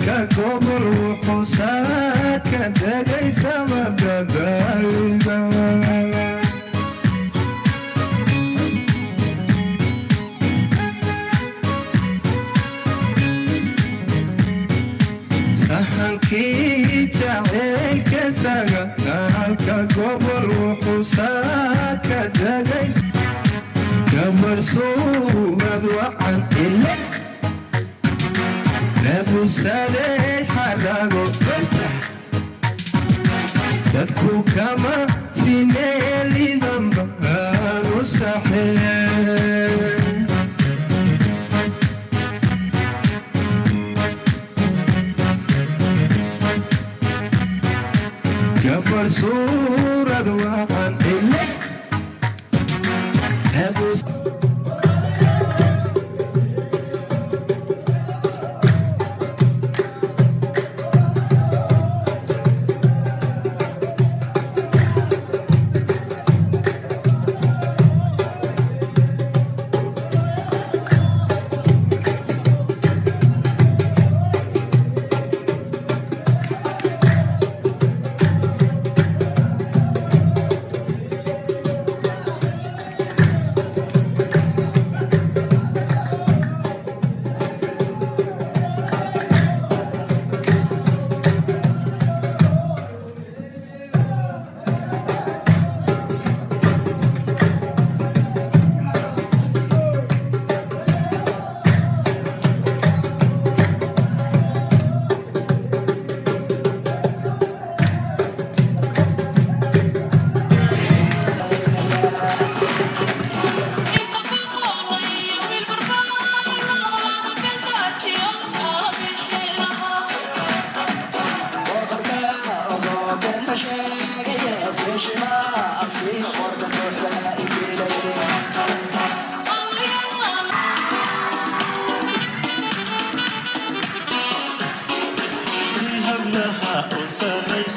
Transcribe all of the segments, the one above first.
ككبر وحسات كتجي سما تدلدل sahalkii jacaylka saga nahalka gobol wuxuu saa ka dagays gabar suugad wacan ile سالي حلاقه تبكو كما سنيلي ذنبها صحيح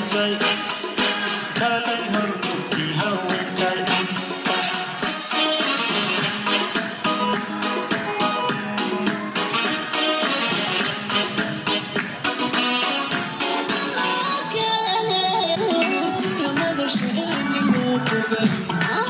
sarraysay kalay hormuudkii haweenkay I